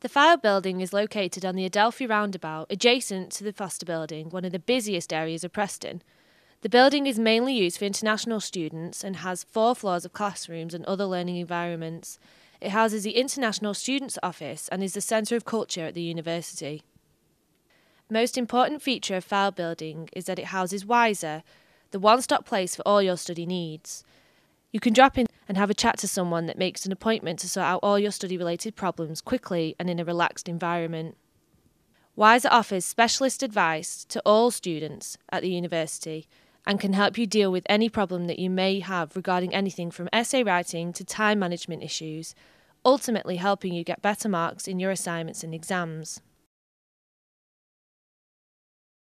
The Fylde building is located on the Adelphi roundabout, adjacent to the Foster building, one of the busiest areas of Preston. The building is mainly used for international students and has four floors of classrooms and other learning environments. It houses the International Students Office and is the centre of culture at the university. Most important feature of Fylde Building is that it houses Wiser, the one-stop place for all your study needs. You can drop in and have a chat to someone that makes an appointment to sort out all your study related problems quickly and in a relaxed environment. Wiser offers specialist advice to all students at the university and can help you deal with any problem that you may have regarding anything from essay writing to time management issues, ultimately helping you get better marks in your assignments and exams.